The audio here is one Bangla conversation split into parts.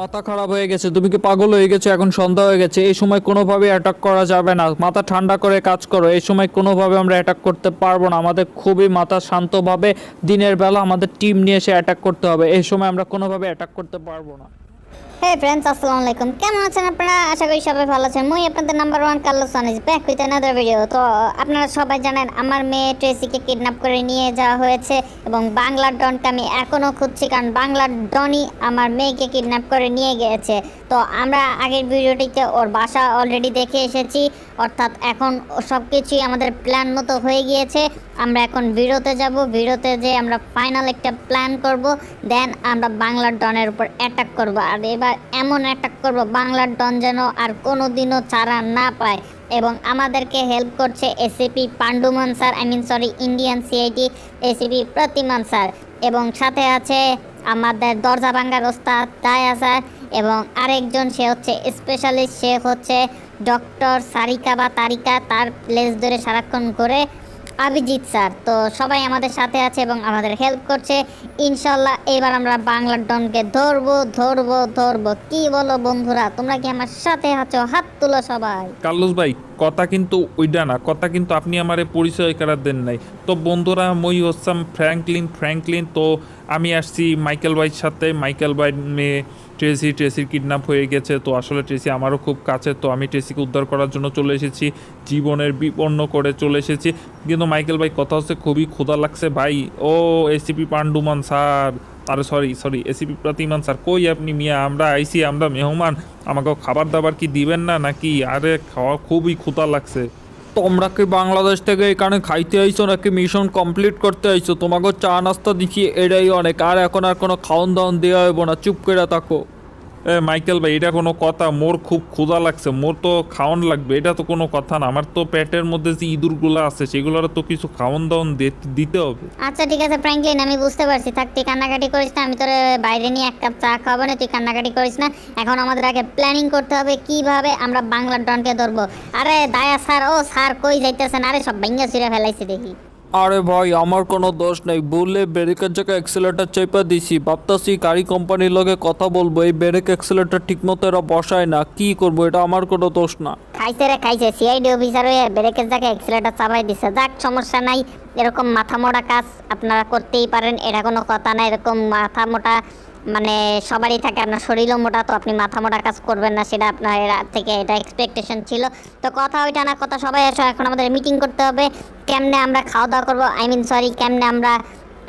মাথা খারাপ হয়ে গেছে। তুমি কি পাগল হয়ে গেছো? এখন সন্ধ্যা হয়ে গেছে। এই সময় কোনোভাবে অ্যাটাক করা যাবে না। মাথা ঠান্ডা করে কাজ করো। এই সময় কোনোভাবে আমরা অ্যাটাক করতে পারব না। আমাদের খুবই মাথা শান্তভাবে দিনের বেলা আমাদের টিম নিয়ে এসে অ্যাটাক করতে হবে। এই সময় আমরা কোনোভাবে অ্যাটাক করতে পারব না। হে ফ্রেন্ডস আসসালামু আলাইকুম কেমন আছেন আপনারা? আশা করি সবাই ভালো আছেন। মুই আপনাদের নাম্বার ওয়ান কার্লো সানিজ ব্যাক উইথ অ্যানাদার ভিডিও তো আপনারা সবাই জানেন, আমার মেয়ে ট্রেসিকে কিডন্যাপ করে নিয়ে যাওয়া হয়েছে এবং বাংলার ডনকে আমি এখনও খুঁজছি কারণ বাংলার ডনই আমার মেয়েকে কিডন্যাপ করে নিয়ে গিয়েছে তো আমরা আগের ভিডিওটিতে ওর বাসা অলরেডি দেখে এসেছি। অর্থাৎ এখন সব কিছুই আমাদের প্ল্যান মতো হয়ে গিয়েছে। আমরা এখন ভিডিওতে যাব। ভিডিওতে যে আমরা ফাইনাল একটা প্ল্যান করব। দেন আমরা বাংলার ডনের উপর অ্যাটাক করব। আর এবার এমন অ্যাটাক করব, বাংলার ডন যেন আর কোনো দিনও ছাড়া না পায়। এবং আমাদেরকে হেল্প করছে ACP Panduman sir I mean sorry Indian CIT ACP Pratiman sir এবং সাথে আছে আমাদের দরজা ভাঙ্গার ওস্তাদ দায়া স্যার এবং আরেকজন সে হচ্ছে স্পেশালিস্ট সে হচ্ছে ডক্টর সারিকা বা তারিকা, তার প্লেস ধরে সারাক্ষণ করে অভিজিৎ স্যার, তো সবাই আমাদের সাথে আছে এবং আমাদের হেল্প করছে। ইনশাল্লাহ এবার আমরা বাংলার ডনকে ধরবো ধরবো ধরবো। কি বলো বন্ধুরা, তোমরা কি আমার সাথে আছো? হাত তুলো সবাই। কার্লোস ভাই, কথা কিন্তু ওইটা না, কথা কিন্তু আপনি আমারে পরিচয় করার দেন নাই। তো বন্ধুরা, মই হচ্ছাম ফ্র্যাঙ্কলিন ফ্র্যাঙ্কলিন। তো আমি আসছি মাইকেল ভাইয়ের সাথে, মাইকেল ভাই মেয়ে ট্রেসি, ট্রেসির কিডন্যাপ হয়ে গেছে। তো আসলে ট্রেসি আমারও খুব কাছে, তো আমি ট্রেসিকে উদ্ধার করার জন্য চলে এসেছি। জীবনের বিপন্ন করে চলে এসেছি। কিন্তু মাইকেল ভাই, কথা হচ্ছে খুবই ক্ষুধা লাগছে ভাই। ও, এসিপি পান্ডুমান স্যার। আরে sorry sorry ACP Pratiman sir. কই আপনি মিয়া? আমরা আইসি, আমরা মেহমান। আমাকে খাবার দাবার কি দিবেন না নাকি? আরে, খাওয়া খুবই ক্ষুধা লাগছে। তোমরা কি বাংলাদেশ থেকে এখানে খাইতে আইছো নাকি মিশন কমপ্লিট করতে আইছো? তোমাকে চা নাস্তা দিচ্ছি এটাই অনেক। আর এখন আর কোনো খাওন দাওন দেওয়া হইব না। চুপ করে থাকো। মাইকেল ভাই, এটা কোনো কথা। মোর খুব ক্ষুধা লাগছে। মোর তো খাওয়ান লাগবে। এটা তো কোনো কথা না। আমার তো পেটের মধ্যে যে ইঁদুরগুলো আছে সেগুলোর তো কিছু খাওয়ান দাওয়ান দে- দিতে হবে। আচ্ছা ঠিক আছে ফ্র্যাঙ্কলিন আমি বুঝতে পারছি। থাক, তুই কান্নাকাটি করিস না। আমি তোর বাইরে নিয়ে এক কাপ চা খাওয়াবো না। তুই কান্নাকাটি করিস না। এখন আমাদের আগে প্ল্যানিং করতে হবে কীভাবে আমরা বাংলার ডনকে ধরবো। আরে, দায়া স্যার, ও স্যার কই যাইতেছেন? আরে, সব ভেঙে ছিঁড়ে ফেলাইছে দেখি। আরে ভাই, আমার কোনো দোষ নেই। বললে ব্রেকের জায়গায় অ্যাক্সিলেটার চেপে দিছি। ভাবতাছি গাড়ি কোম্পানির লগে কথা বলব। এই ব্রেক অ্যাক্সিলেটার ঠিক মতো এরা বসায় না। কি করব, এটা আমার কোনো দোষ না। খাইছে রে, খাইছে। সিআইডি অফিসার হয়ে ব্রেকের জায়গায় এক্সিলেটার চাপাই দিছে। যাক, সমস্যা নাই। এরকম মাথা মোটা কাজ আপনারা করতেই পারেন। এটা কোনো কথা না। এরকম মাথা মোটা মানে সবারই থাকে, আপনার শরীরও মোটা, তো আপনি মাথা মোটা কাজ করবেন না, সেটা আপনার থেকে এটা এক্সপেকটেশন ছিল। তো কথা ওইটা না, কথা সবাই আসো, এখন আমাদের মিটিং করতে হবে। কেমনে আমরা খাওয়া দাওয়া করব? আই মিন সরি কেমনে আমরা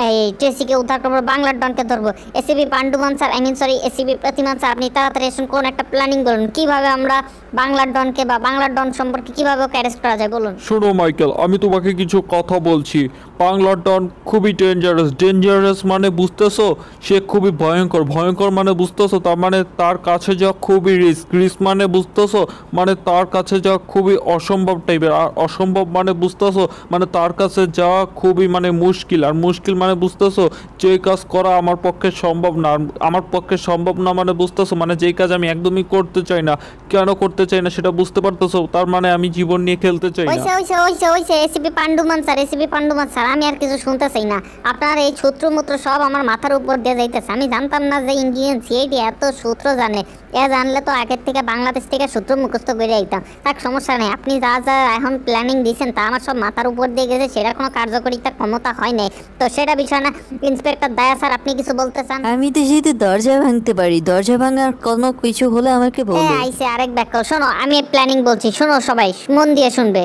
এই ট্রেসিকে উদ্ধার করব, বাংলার ডনকে ধরবো। ACB Panduman sir I mean sorry ACB Pratiman sir, আপনি তাড়াতাড়ি এসুন কোন একটা প্ল্যানিং করুন কীভাবে আমরা বাংলার ডনকে বা বাংলার ডন সম্পর্কে কীভাবে ওকে অ্যারেস্ট করা যায়, বলুন। শোনো, মাইকেল, আমি তোমাকে কিছু কথা বলছি। বাংলার ডন খুবই ডেঞ্জারাস ডেঞ্জারাস মানে বুঝতেছো? সে খুবই ভয়ঙ্কর। ভয়ঙ্কর মানে বুঝতেছো? তার মানে তার কাছে যাওয়া খুবই রিস্ক রিস্ক মানে বুঝতেছো? মানে তার কাছে যাওয়া খুবই অসম্ভব টাইপের আর অসম্ভব মানে বুঝতেছো? মানে তার কাছে যাওয়া খুবই মানে মুশকিল। আর মুশকিল মানে বুঝতেছো যে কাজ করা আমার পক্ষে সম্ভব না। আমার পক্ষে সম্ভব না মানে বুঝতেছো মানে যেই কাজ আমি একদমই করতে চাই না। কেন করতে চাই না সেটা বুঝতে পারতেছো? তার মানে আমি জীবন নিয়ে খেলতে চাই ওইসে না। ওইসে ওইসে ওইসে ACP Panduman sir, ACP Panduman sir, আমি আর কিছু শুনতে চাই না। আপনার এই সূত্র মূত্র সব আমার মাথার উপর দিয়ে যাইতেছে। আমি জানতাম না যে ইন্ডিয়ান সিআইডি এত সূত্র জানে। এ জানলে তো আগের থেকে বাংলাদেশ থেকে সূত্র মুখস্থ করে আইতাম। তার সমস্যা নেই। আপনি যা যা এখন প্ল্যানিং দিয়েছেন তা আমার সব মাথার উপর দিয়ে গেছে। সেটা কোনো কার্যকরিতা, ক্ষমতা হয় নাই। তো সেটা বিষয় না ইন্সপেক্টর দায়া স্যার আপনি কিছু বলতে চান? আমি তো সেটা দরজা ভাঙতে পারি। দরজা ভাঙার কোনো কিছু হলে আমাকে এ বলো আইসে আরেক ব্যাখ্যা। শোনো আমি প্ল্যানিং বলছি। শোনো সবাই মন দিয়ে শুনবে।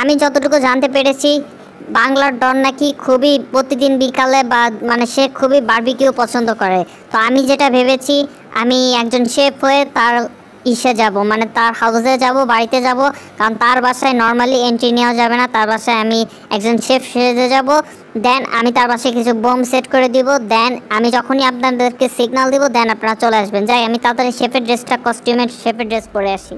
আমি যতটুকু জানতে পেরেছি বাংলার ডন নাকি খুবই প্রতিদিন বিকালে বা মানে সে খুবই বারবিকিউ পছন্দ করে। তো আমি যেটা ভেবেছি আমি একজন শেফ হয়ে তার ইসে যাব মানে তার হাউসে যাব, বাড়িতে যাব, কারণ তার বাসায় নর্মালি এন্ট্রি নেওয়া যাবে না, তার বাসায় আমি একজন শেফ সেজে যাব দেন আমি তার বাসায় কিছু বোম সেট করে দিব দেন আমি যখনই আপনাদেরকে সিগনাল দিব দেন আপনারা চলে আসবেন। যাই, আমি তাড়াতাড়ি শেফের ড্রেসটা কস্টিউমের শেফের ড্রেস পরে আসি।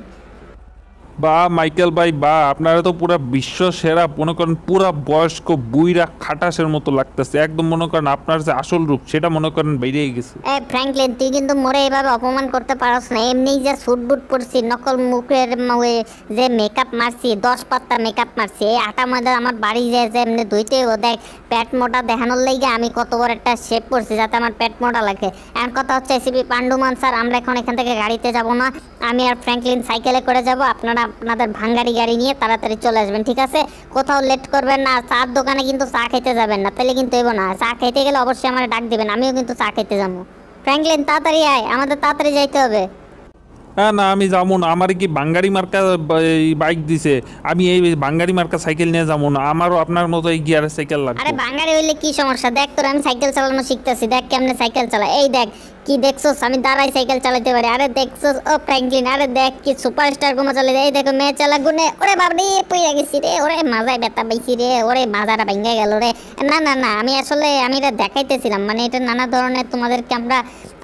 বা মাইকেল ভাই, বা আপনারা তো পুরো বিশ্ব সেরা মনে করেন পুরো বয়স্ক, বুইরা, খাটাসের মতো লাগতেছে। একদম মনে করেন আপনার যে আসল রূপ, সেটা মনে করেন বেরিয়ে গেছে। এ, ফ্র্যাঙ্কলিন, তুই কিন্তু মোরে এইভাবে অপমান করতে পারস না। এমনি যে স্যুট বুট পরছি, নকল মুখের ম- যে মেকআপ মারছি, দশ পাত্তা মেকআপ মারছি, এই আটা ময়দা আমার বাড়ি যায় যে এমনি ধুইতে, ও দেখ, পেট মোটা দেখানোর লাইগে আমি কত বড় একটা শেপ করছি যাতে আমার প্যাট মোটা লাগে। এখন কথা হচ্ছে এসিপি পান্ডুমান স্যার, আমরা এখন এখান থেকে গাড়িতে যাব না। আমি আর ফ্র্যাঙ্কলিন সাইকেলে করে যাব, আপনারা আপনাদের ভাঙ্গারি গাড়ি নিয়ে তাড়াতাড়ি চলে আসবেন, ঠিক আছে? কোথাও লেট করবেন না চার দোকানে কিন্তু চা খেতে যাবেন না, তাহলে কিন্তু এবো না, চা খেতে গেলে অবশ্যই আমার ডাক দেবেন, আমিও কিন্তু চা খেতে যাব। ফ্র্যাঙ্কলিন, তাড়াতাড়ি আয়, আমাদের তাড়াতাড়ি যাইতে হবে। হ্যাঁ না, আমি যাব না। আমার কি বাঙ্গারি মার্কা বাইক দিছে? আমি এই বাঙ্গারি মার্কা সাইকেল নিয়ে যাব না। আমারও আপনার মতো এই গিয়ারের সাইকেল আরে লাগবে বাঙালি হইলে কি সমস্যা? দেখ তোর, আমি সাইকেল চালানো শিখতেছি। দেখ কেমনে সাইকেল চালাই এই দেখ, কি দেখছোস? আমি দাঁড়াই সাইকেল চালাতে পারি। আরে, দেখছোস? ও ফ্র্যাঙ্কলিন আরে দেখ, কি সুপারস্টারগুলো চালাই এই দেখো, মেয়ে চালা গুনে। ওরে বাবরে পইয়া গেছি রে। ওরে মাজায় ব্যথা পাইছি রে। ওরে মাজাটা ভেঙে গেল রে। না না না, আমি আসলে, আমি এটা দেখাইতেছিলাম। মানে এটা নানা ধরনের তোমাদেরকে আমরা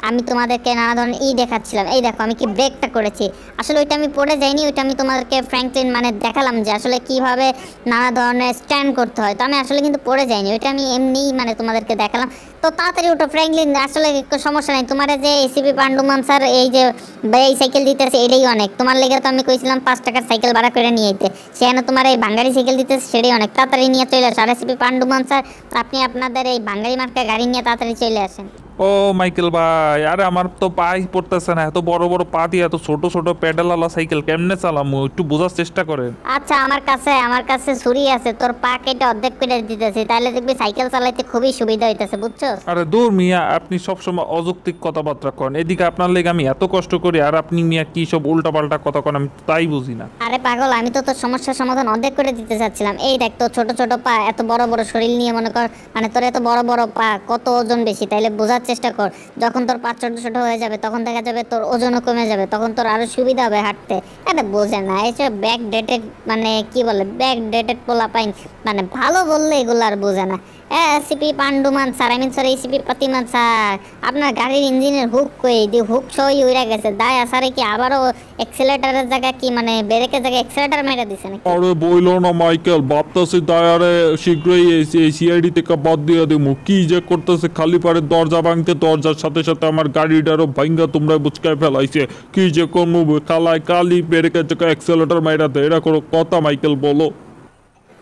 আমি তোমাদেরকে নানা ধরনের ই দেখাচ্ছিলাম। এই দেখো, আমি কি ব্রেকটা করেছি? আসলে ওইটা আমি পড়ে যাইনি, ওইটা আমি তোমাদেরকে ফ্র্যাঙ্কলিন মানে দেখালাম যে আসলে কীভাবে নানা ধরনের স্ট্যান্ড করতে হয়। তো আমি আসলে কিন্তু পড়ে যাইনি, ওইটা আমি এমনিই মানে তোমাদেরকে দেখালাম। তো তাড়াতাড়ি ওটা ফ্র্যাঙ্কলিন আসলে সমস্যা নাই। তোমার যে এসিপি পান্ডুমান স্যার এই যে এই সাইকেল দিতেছে এটাই অনেক। তোমার লেগে তো আমি কইছিলাম পাঁচ টাকার সাইকেল ভাড়া করে নিয়ে যেতে সেখানে তোমার এই বাঙালি সাইকেল দিতেছে সেটাই অনেক। তাড়াতাড়ি নিয়ে চলে আসো। আর এসিপি পান্ডুমান স্যার আপনি আপনাদের এই বাঙালি মার্কা গাড়ি নিয়ে তাড়াতাড়ি চলে আসেন। ও মাইকেল ভাই আরে আমার তো পাই পড়তেছে না। এত বড় বড় পা দিয়ে এত ছোট ছোট প্যাডেলওয়ালা সাইকেল কেমনে চালামু? একটু বোঝার চেষ্টা করেন। আচ্ছা আমার কাছে আমার কাছে ছুরি আছে। তোর পা কেটে অর্ধেক করে দিতেছি। তাহলে দেখবি সাইকেল চালাইতে খুবই সুবিধা হইতেছে বুঝছ? আরে দূর মিয়া আপনি সবসময় অযৌক্তিক কথাবার্তা করেন। এদিকে আপনার লেগে আমি এত কষ্ট করি আর আপনি মিয়া কি সব উল্টাপাল্টা কথা কন আমি তাই বুঝি না। আরে পাগল আমি তো তোর সমস্যার সমাধান অর্ধেক করে দিতে চাচ্ছিলাম। এই দেখ তোর ছোট ছোট পা এত বড় বড় শরীর নিয়ে মনে কর মানে তোর এত বড় বড় পা কত ওজন বেশি তাইলে বোঝার চেষ্টা কর। যখন তোর পা ছোট ছোট হয়ে যাবে তখন দেখা যাবে তোর ওজনও কমে যাবে তখন তোর আরও সুবিধা হবে হাঁটতে। আরে বোঝে না এসব ব্যাক ডেটেড মানে কি বলে ব্যাক ডেটেড পোলা পাইন মানে ভালো বললে এগুলো আর বোঝে না। ACP Panduman sir I mean sir ACP Pratiman sir. আপনার গাড়ির ইঞ্জিনের হুক কই? দি হুক সই উইরা গেছে। দায় আসারে কি আবারও এক্সেলেটারের জায়গা কি মানে ব্রেকের জায়গায় এক্সেলেটার মেরে দিছে নাকি? আরে বইল না, মাইকেল। ভাবতেছি দায়ারে শীঘ্রই এই সিআইডি থেকে বাদ দিয়ে দিমু। কি যে করতেছে খালি পারে দরজা ভাঙতে, দরজার সাথে সাথে আমার গাড়িটারও ভাঙ্গা তোমরা বুচকায় ফেলাইছে। কি যে করব খালায় কালি ব্রেকের জায়গায় অ্যাক্সেলেটার মাইরা দেয় এটা কোনো কথা, মাইকেল, বলো।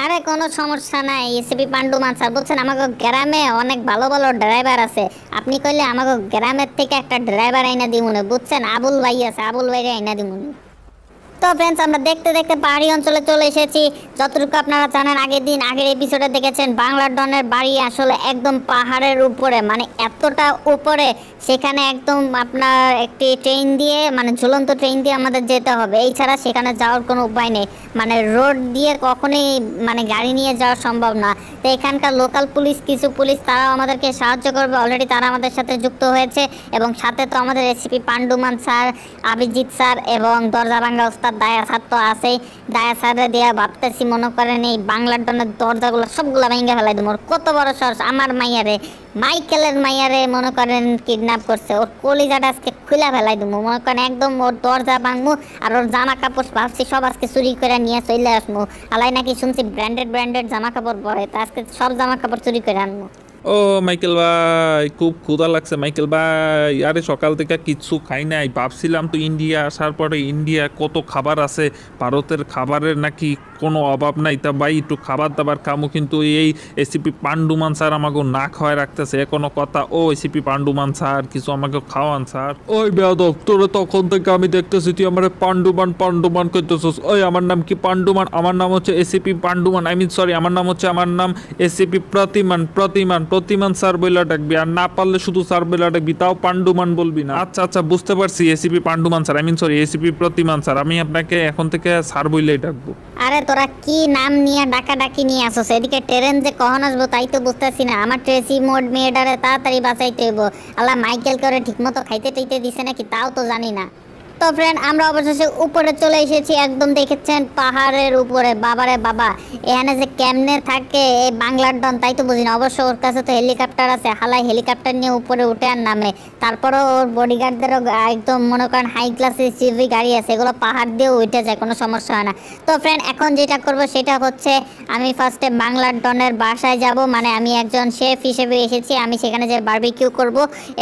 আরে কোনো সমস্যা নাই, এসিপি পান্ডুমান স্যার বলছেন আমাকে গ্রামে অনেক ভালো ভালো ড্রাইভার আছে। আপনি কইলে আমাকে গ্রামের থেকে একটা ড্রাইভার আইনা দিমুনে, বুঝছেন? আবুল ভাই আছে, আবুল ভাইরে আইনা দিমুনে। তো ফ্রেন্ডস আমরা দেখতে দেখতে পাহাড়ি অঞ্চলে চলে এসেছি। যতটুকু আপনারা জানেন, আগের দিন, আগের এপিসোডে দেখেছেন, বাংলার ডনের বাড়ি আসলে একদম পাহাড়ের উপরে মানে এতটা উপরে, সেখানে একদম আপনার একটি ট্রেন দিয়ে মানে ঝুলন্ত ট্রেন দিয়ে আমাদের যেতে হবে। এছাড়া সেখানে যাওয়ার কোনো উপায় নেই। মানে রোড দিয়ে কখনোই মানে গাড়ি নিয়ে যাওয়া সম্ভব না। তো এখানকার লোকাল পুলিশ কিছু পুলিশ তারাও আমাদেরকে সাহায্য করবে। অলরেডি তারা আমাদের সাথে যুক্ত হয়েছে এবং সাথে তো আমাদের ACP Panduman sir Abhijit sir এবং দরজা ভাঙ্গা ওস্তাদ দায়া স্যার তো আছেই। দায়া স্যারে দিয়া ভাবতেছি মনে করেন এই বাংলার ডনের দরজাগুলো সবগুলো ভেঙে ফেলাই দেবো। কত বড় সরস আমার মাইয়ারে মাইকেলের মাইয়ারে মনে করেন কিডন্যাপ করছে, ওর কলিজাটা আজকে খুলে ফেলাই দেবো মনে করেন একদম ওর দরজা ভাঙবো আর ওর জামা কাপড় ভাবছি, সব আজকে চুরি করে নিয়ে চলে আসব আলাই নাকি শুনছি ব্র্যান্ডেড ব্র্যান্ডেড জামা কাপড় পরে, তা আজকে সব জামা কাপড় চুরি করে আনব ও মাইকেল ভাই, খুব ক্ষুধা লাগছে মাইকেল ভাই। আরে সকাল থেকে কিচ্ছু খাই নাই। ভাবছিলাম তো ইন্ডিয়া আসার পরে ইন্ডিয়া কত খাবার আছে, ভারতের খাবারের নাকি কোনো অভাব নাই। তা ভাই একটু খাবার দাবার খামো কিন্তু এই এসিপি পান্ডুমান স্যার আমাকে না খাওয়াই রাখতেছে। এ কোনো কথা? ও এসিপি পান্ডুমান স্যার কিছু আমাকে খাওয়ান স্যার। ওই বেয়াদব তোরে তখন থেকে আমি দেখতেছি তুই আমার পান্ডুমান পান্ডুমান করতেছিস ওই আমার নাম কি পান্ডুমান? আমার নাম হচ্ছে ACP Panduman. I mean sorry আমার নাম হচ্ছে আমার নাম এসিপি প্রতিমান প্রতিমান প্রতিমান স্যার বইলা ডাকবি। আর না পারলে শুধু স্যার বইলা ডাকবি তাও পান্ডুমান বলবি না। আচ্ছা আচ্ছা বুঝতে পারছি ACP Panduman sir I mean sorry ACP Pratiman sir. আমি আপনাকে এখন থেকে স্যার বইলেই ডাকবো। আরে তোরা কি নাম নিয়ে ডাকা ডাকি নিয়ে আসোস? এদিকে ট্রেন যে কখন আসব তাই তো বুঝতেছি না। আমার ট্রেসি মোড মেয়েটারে তাড়াতাড়ি বাঁচাইতে হইব। আল্লাহ মাইকেল করে ঠিকমতো খাইতে টাইতে দিছে নাকি তাও তো জানি না। তো ফ্রেন্ড আমরা অবশেষে উপরে চলে এসেছি, একদম দেখেছেন, পাহাড়ের উপরে। বাবারে বাবা, এখানে যে কেমনে থাকে এই বাংলার ডন তাই তো বুঝি না। অবশ্য ওর কাছে তো হেলিকপ্টার আছে, হালাই হেলিকপ্টার নিয়ে উপরে উঠে আর নামে। তারপরেও ওর বডিগার্ডদেরও একদম মনে করেন হাই ক্লাসের সিভি গাড়ি আছে, এগুলো পাহাড় দিয়ে উঠে যায়, কোনো সমস্যা হয় না। তো ফ্রেন্ড এখন যেটা করব, সেটা হচ্ছে আমি ফার্স্টে বাংলার ডনের বাসায় যাব মানে আমি একজন শেফ হিসেবে এসেছি, আমি সেখানে যে বার্বিকিউ করব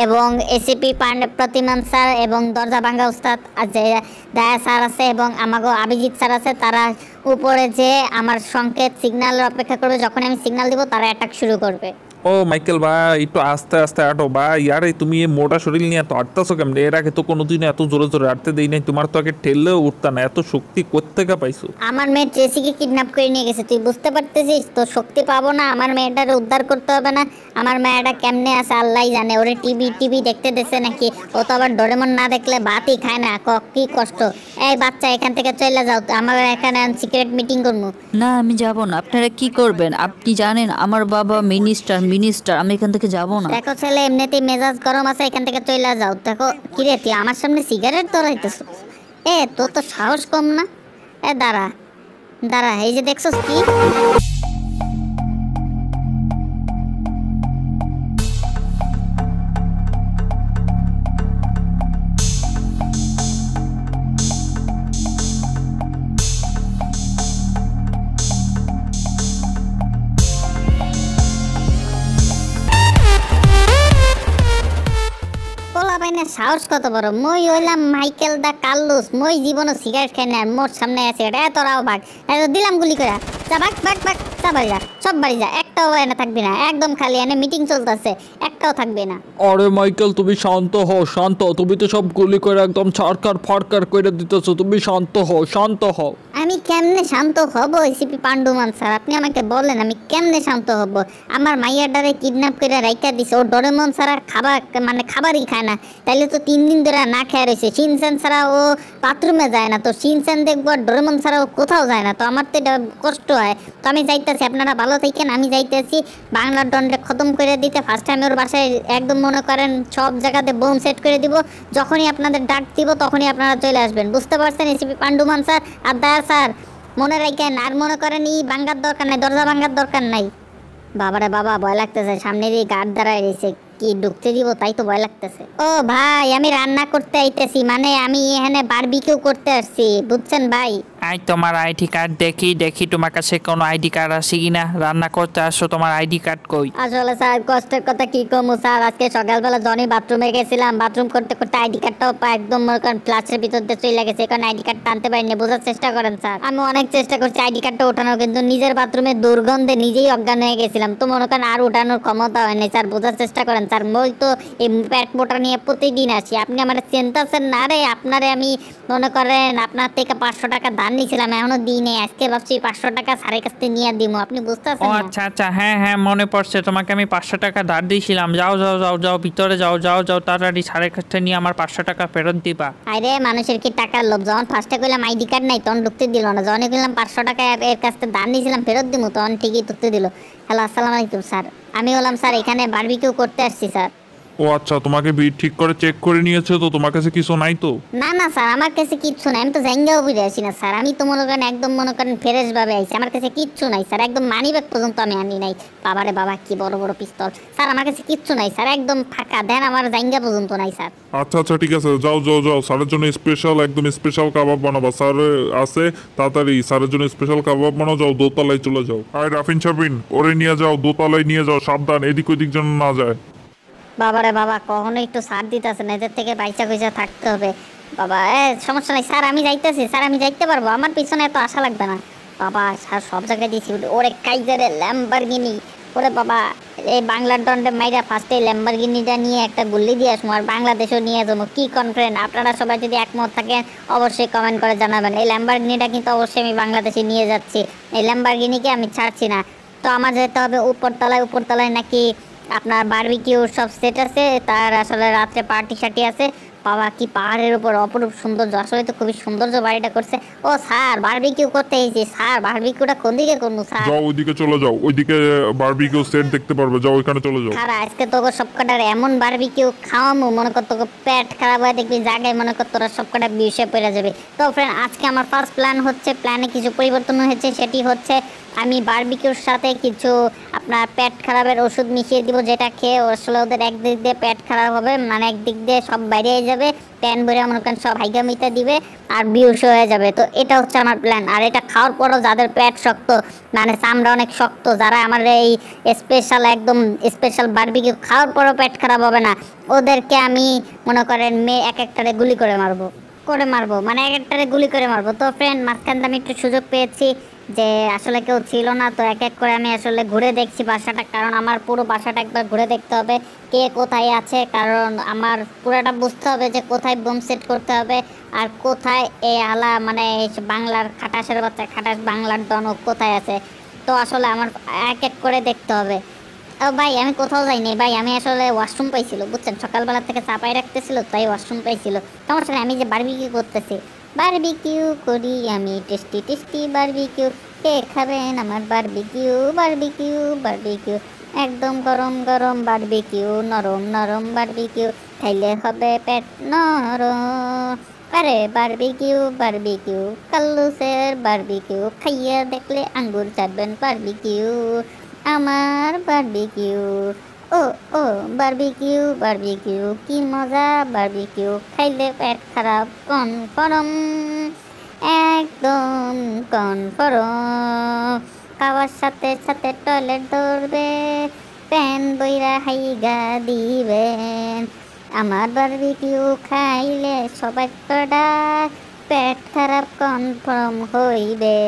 এবং এসিপি পান্ডে প্রতিমান স্যার এবং দরজা ভাঙ্গা উস্তাদ দায়া স্যার আছে এবং আমাকে অভিজিৎ স্যার আছে, তারা উপরে যে আমার সংকেত সিগন্যালের অপেক্ষা করবে যখন আমি সিগনাল দিব, তারা অ্যাটাক শুরু করবে। ও মাইকেল ভাই একটু আস্তে আস্তে আটো ভাই। আরে তুমি এই মোটা শরীর নিয়ে এত আটতাছো কেমন? এর আগে তো কোনোদিন এত জোরে জোরে আটতে দেই নাই। তোমার তো আগে ঠেললেও উঠতা না। এত শক্তি কোত্থেকে পাইছো? আমার মেয়ে ট্রেসিকে কিডন্যাপ করে নিয়ে গেছে। তুই বুঝতে পারতেছিস? তো শক্তি পাবো না। আমার মেয়েটার উদ্ধার করতে হবে না। আমার মেয়েটা কেমনে আছে আল্লাহ জানে। ওরে টিভি টিভি দেখতে দেছে নাকি? ও তো আবার ডোরেমন না দেখলে ভাতই খায় না। ক- কি কষ্ট? এই বাচ্চা এখান থেকে চলে যাও। আমার এখানে সিক্রেট মিটিং করব। না আমি যাব না। আপনারা কি করবেন? আপনি জানেন আমার বাবা মিনিস্টার মিনিস্টার, আমি এখান থেকে যাব না। দেখো ছেলে, এমনিতেই মেজাজ গরম আছে, এখান থেকে চলে যাও। দেখো কি রে তুই আমার সামনে সিগারেট ধরাইতেছ? এ, তোর তো সাহস কম না। এ, দাঁড়া। দাঁড়া, এই যে দেখছস কি? সাহস কত বড়? মই হইলাম মাইকেল দা কার্লোস। মই জীবনও সিগারেট খাই না মোর সামনে আছে এটা তোরাও ভাগ। এত দিলাম গুলি করে যা, ভাগ ভাগ ভাগ। যা বাড়ি যা সব বাড়ি যা একটাও এনে থাকবি না একদম খালি এনে মিটিং চলতেছে একটাও থাকবে না। আরে মাইকেল তুমি শান্ত হও শান্ত তুমি তো সব গুলি করে একদম ছাড়কার ফাড়কার করে দিতেছো তুমি শান্ত হও শান্ত হও। আমি কেমনে শান্ত হব এসিপি পান্ডুমান স্যার? আপনি আমাকে বলেন আমি কেমনে শান্ত হব? আমার মাইয়াডারে কিডন্যাপ করে রাইখা দিছে ও ডরেমন ছাড়া খাবার মানে খাবারই খায় না। তাইলে তো তিন দিন ধরে না খেয়ে রয়েছে। শিনসেন ছাড়া ও বাথরুমে যায় না তো শিনসেন দেখব আর ডরেমন ছাড়া ও কোথাও যায় না তো আমার তো এটা কষ্ট হয়। তো আমি যাইতেছি আপনারা ভালো থাকেন, আমি যাইতেছি। বাংলার দণ্ডে খতম করে দিতে ফার্স্ট টাইম ওর বাসায় একদম মনে করেন সব জায়গাতে বোম সেট করে দিব। যখনই আপনাদের ডাক দিব, তখনই আপনারা চলে আসবেন। বুঝতে পারছেন, এসিপি পান্ডুমান স্যার? আর দয়া স্যার, মনে রাখেন, আর মনে করেন ই বাঙ্গার দরকার নাই, দরজা ভাঙ্গার দরকার নাই। বাবারে বাবা, ভয় লাগতেছে সামনের এই গার্ড দাঁড়ায় রয়েছে। কি ঢুকতে দিব তাই তো ভয় লাগতেছে। ও ভাই আমি রান্না করতে আইতেছি মানে আমি এখানে বারবিকিউ করতে আসছি বুঝছেন ভাই? আই তোমার আইডি কার্ড দেখি দেখি তোমার কাছে কোনো আইডি কার্ড আছে কিনা। রান্না করতে আসো তোমার আইডি কার্ড কই? আসলে স্যার কষ্টের কথা কি কমু স্যার? আজকে সকালবেলা জনি বাথরুমে গেছিলাম বাথরুম করতে করতে আইডি কার্ডটাও একদম মনে করেন ফ্লাশের ভিতর দিয়ে চলে গেছে কারণ আইডি কার্ড টানতে পারিনি বোঝার চেষ্টা করেন স্যার। আমি অনেক চেষ্টা করছি আইডি কার্ডটা ওঠানোর কিন্তু নিজের বাথরুমে দুর্গন্ধে নিজেই অজ্ঞান হয়ে গেছিলাম তো মনে করেন আর ওঠানোর ক্ষমতা হয়নি স্যার বোঝার চেষ্টা করেন স্যার মই তো এই প্যাট মোটা নিয়ে প্রতিদিন আসি। আপনি আমার চিন্তাছেন না রে আপনারে আমি মনে করেন আপনার থেকে পাঁচশো টাকা ধার নিয়েছিলাম এখনও দিই নেই। আজকে ভাবছি পাঁচশো টাকা স্যারের কাছ থেকে নিয়ে দিব আপনি বুঝতে পারছেন আচ্ছা আচ্ছা হ্যাঁ হ্যাঁ মনে পড়ছে। তোমাকে আমি পাঁচশো টাকা ধার দিয়েছিলাম। যাও যাও যাও যাও ভিতরে যাও যাও যাও তাড়াতাড়ি সাড়ে কাছে নিয়ে আমার পাঁচশো টাকা ফেরত দিবা। আরে মানুষের কি টাকার লোভ? যখন ফার্স্টে কইলাম আইডি কার্ড নাই তখন ঢুকতে দিল না। যখন কইলাম পাঁচশো টাকা এর- এর কাছ থেকে দান নিয়েছিলাম ফেরত দিব তখন ঠিকই ঢুকতে দিল। হ্যালো আসসালামু আলাইকুম স্যার। আমি বললাম স্যার এখানে বারবিকিউ করতে আসছি স্যার। ও আচ্ছা তোমাকে ভিড় ঠিক করে চেক করে নিয়েছে তো তোমার কাছে কিছু নাই তো? না না স্যার আমার কাছে কিচ্ছু নাই। আমি তো জাঙ্গাও বুঝে আসি না স্যার। আমি তো মনে করেন একদম মনে করেন ফ্রেশ ভাবে আইছি। আমার কাছে কিচ্ছু নাই স্যার। একদম মানি ব্যাগ পর্যন্ত আমি আনি নাই। বাবারে বাবা কি বড় বড় পিস্তল। স্যার আমার কাছে কিচ্ছু নাই স্যার। একদম ফাঁকা। দেন আমার জাঙ্গা পর্যন্ত নাই স্যার। আচ্ছা আচ্ছা ঠিক আছে। যাও যাও যাও। স্যারের জন্য স্পেশাল একদম স্পেশাল কাবাব বানাবা। স্যার আছে তাড়াতাড়ি স্যারের জন্য স্পেশাল কাবাব বানাও যাও দোতলায় চলে যাও। আর রাফিন সাবিন ওরে নিয়ে যাও দোতলায় নিয়ে যাও সাবধান এদিক ওদিক যেন না যায়। বাবারে বাবা, কখনো একটু সার দিতেছে না এদের থেকে বাইচা কইচা থাকতে হবে। বাবা, এ, সমস্যা নাই, স্যার, আমি যাইতেছি, স্যার, আমি যাইতে পারব, আমার পিছনে এত আশা লাগবে না। বাবা, স্যার, সব জায়গায় দিয়েছি, ওরে কাইজারে ল্যাম্বারগিনি। ওরে বাবা, এই বাংলার দণ্ডে মাইরা ফার্স্টে ল্যাম্বারগিনিটা নিয়ে একটা গুল্লি দিয়ে আসব, আর বাংলাদেশও নিয়ে যাব। কি কনফিডেন্ট আপনারা সবাই যদি একমত থাকেন, অবশ্যই কমেন্ট করে জানাবেন। এই ল্যাম্বারগিনিটা কিন্তু অবশ্যই আমি বাংলাদেশে নিয়ে যাচ্ছি। এই ল্যাম্বারগিনিকে আমি ছাড়ছি না। তো আমার যেতে হবে উপরতলায় উপরতলায় নাকি আপনার বারবিকিউ সব সেট আছে তার আসলে রাত্রে পার্টি সার্টি আছে। বাবা কি পাহাড়ের উপর অপরূপ সৌন্দর্য। আসলে তো খুবই সৌন্দর্য বাড়িটা করছে। ও স্যার বারবিকিউ করতে এসেছি। স্যার বারবিকিউটা কোন দিকে করব স্যার? যাও ওইদিকে চলে যাও। ওইদিকে বারবিকিউ সেট দেখতে পারবে। যাও ওইখানে চলে যাও। খারা আজকে তোকে সব কটার এমন বারবিকিউ খাওয়ামু মনে কর তোকে পেট খারাপ হয় দেখবি জায়গায় মনে কর তোরা সব কটা বিষে পড়ে যাবে। তো ফ্রেন্ড আজকে আমার ফার্স্ট প্ল্যান হচ্ছে প্ল্যানে কিছু পরিবর্তন হয়েছে সেটি হচ্ছে আমি বারবিকিউর সাথে কিছু আপনার পেট খারাপের ওষুধ মিশিয়ে দিব যেটা খেয়ে আসলে ওদের একদিক দিয়ে পেট খারাপ হবে মানে একদিক দিয়ে সব বাইরে যাবে প্যান ভরে মনে করেন সব হাইগামিতে দিবে আর বিউস হয়ে যাবে। তো এটা হচ্ছে আমার প্ল্যান আর এটা খাওয়ার পরও যাদের পেট শক্ত মানে চামড়া অনেক শক্ত, যারা আমার এই স্পেশাল একদম স্পেশাল বারবিকিউ খাওয়ার পরও পেট খারাপ হবে না, ওদেরকে আমি মনে করেন মেয়ে এক একটারে গুলি করে মারবো। করে মারবো মানে এক একটারে গুলি করে মারবো। তো ফ্রেন্ড মাঝখান আমি একটু সুযোগ পেয়েছি। যে আসলে কেউ ছিল না, তো এক এক করে আমি আসলে ঘুরে দেখছি বাসাটা, কারণ আমার পুরো বাসাটা একবার ঘুরে দেখতে হবে কে কোথায় আছে, কারণ আমার পুরোটা বুঝতে হবে যে কোথায় বোম সেট করতে হবে আর কোথায় এই আলা মানে বাংলার খাটাসের বাচ্চা, খাটাস বাংলার ও কোথায় আছে। তো আসলে আমার এক এক করে দেখতে হবে। ও ভাই, আমি কোথাও যাইনি ভাই, আমি আসলে ওয়াশরুম পাইছিল, বুঝছেন? সকালবেলা থেকে চাপাই রাখতেছিল, তাই ওয়াশরুম পাইছিল। সমস্যা আমি যে বারবিকিউ করতেছি। বারবিকিউ করি আমি টেস্টি টেস্টি বারবিকিউ। কে খাবেন আমার বারবিকিউ? Barbecue barbecue. একদম গরম গরম বারবিকিউ, নরম নরম বারবিকিউ। খাইলে হবে পেট নরম। আরে বারবিকিউ বারবিকিউ। কাল্লুসের বারবিকিউ। খাইয়া দেখলে আঙ্গুর চাটবেন বারবিকিউ। আমার বারবিকিউ। ও ও, বারবিকিউ বারবিকিউ, কি মজা, বারবিকিউ, খাইলে পেট খারাপ, কনফার্ম, একদম কনফার্ম। খাওয়ার সাথে সাথে টয়লেট ধরবে, প্যান বইরা হাইগা দিবেন। আমার বারবিকিউ খাইলে সবাই কটা পেট খারাপ কনফার্ম হইবে।